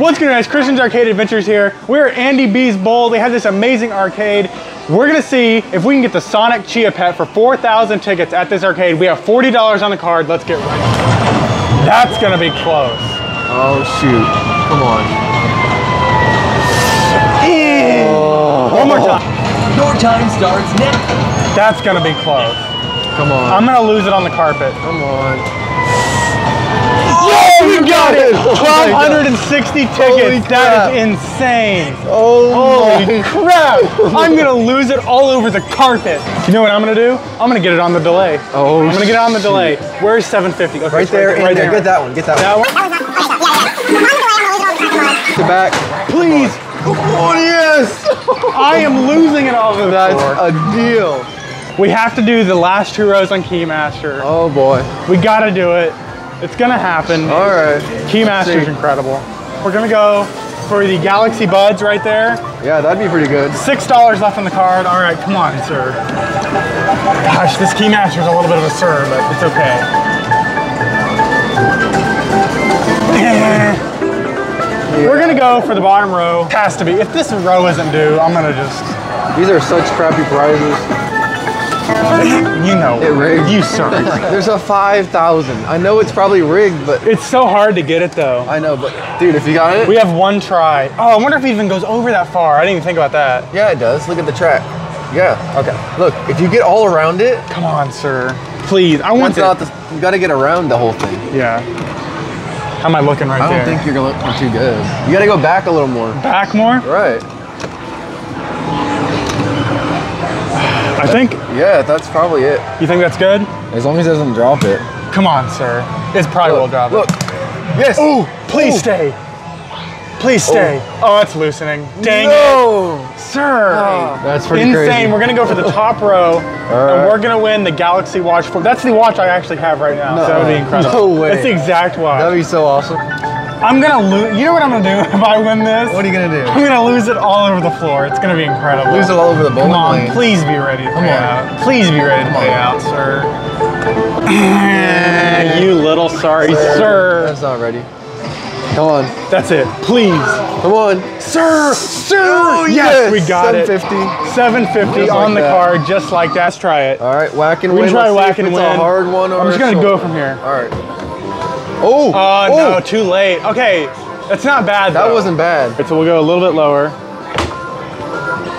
What's going on guys? Christian's Arcade Adventures here. We're at Andy B's Bowl. They have this amazing arcade. We're gonna see if we can get the Sonic Chia Pet for 4,000 tickets at this arcade. We have $40 on the card. Let's get ready. That's gonna be close. Oh shoot. Come on. Eh. One more time. Your time starts now. That's gonna be close. Come on. I'm gonna lose it on the carpet. Come on. Oh, you got it! Oh my God. 1,260 tickets. Holy That crap. is insane. Oh Holy crap! I'm gonna lose it all over the carpet. You know what I'm gonna do? I'm gonna get it on the delay. Oh, I'm gonna get it on the delay. Where's 750? Okay, Right it's there, right, in there. Get that one. Get that, That one. one. The back. Please. Oh yes. I am losing it all over the That's floor. a deal. We have to do the last two rows on Keymaster. Oh boy. We gotta do it. It's gonna happen. All right. Keymaster's incredible. We're gonna go for the Galaxy Buds right there. Yeah, that'd be pretty good. Six dollars left on the card. All right, come on, sir. Gosh, this Keymaster's a little bit of a sir, but it's okay. We're gonna go for the bottom row. Has to be. If this row isn't due, I'm gonna just, These are such crappy prizes. You know, It rigged. you sir. There's a 5,000. I know it's probably rigged, but it's so hard to get it though. I know, but dude, if you got it, We have one try. Oh, I wonder if it even goes over that far. I didn't even think about that. yeah, it does. Look at the track. Yeah. Okay. Look, if you get all around it, Come on, sir. Please, I want that's it. the. You got to get around the whole thing. Yeah. How am I looking right there? I don't there? think you're gonna look too good. You got to go back a little more. Back more? Right. I think. Yeah, that's probably it. You think that's good? As long as it doesn't drop it. Come on, sir. It's probably will drop Look. it. Look. Yes. Ooh, please Ooh. stay. Please oh. stay. Oh, that's loosening. Dang no. it. Sir. Oh. That's pretty Insane. crazy. We're gonna go for the top row, and we're gonna win the Galaxy Watch 4. That's the watch I actually have right now. so that would be incredible. No way. That's the exact watch. That'd be so awesome. I'm gonna lose. You know what I'm gonna do if I win this? What are you gonna do? I'm gonna lose it all over the floor. It's gonna be incredible. Lose it all over the bowling Come on, lane. please be ready to Come pay on. out. Please be ready to Come pay on. out, sir. you little sorry sir. That's not ready. Come on. That's it. Please. Come on. Sir, sir. Oh, yes, yes. we got 750. it. 750 Just on like the that. card, just like that. Let's try it. All right, whack and We win. can try Let's see whack if and it's win. a hard one. I'm just gonna go from here. All right. Oh. Oh, oh. no, too late. Okay, that's not bad That though. wasn't bad. Okay, so we'll go a little bit lower.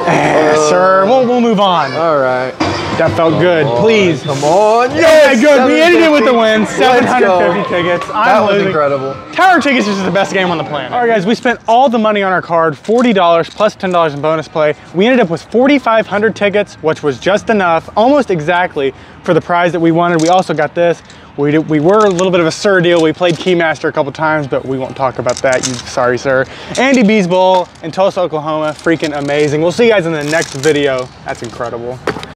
Eh, sir, we'll, we'll move on. All right. That felt good. Please. Come on. Yeah, Yes. good. We ended it with the 750. win. Let's 750 go. tickets. I'm That was losing. incredible. Tower Tickets is the best game on the planet. All right, guys, we spent all the money on our card, $40 plus $10 in bonus play. We ended up with 4,500 tickets, which was just enough, almost exactly, for the prize that we wanted. We also got this. We, did, we were a little bit of a sir deal. We played Keymaster a couple times, but we won't talk about that. You sorry, sir. Andy B's Bowl in Tulsa, Oklahoma. Freaking amazing. We'll see you guys in the next video. That's incredible.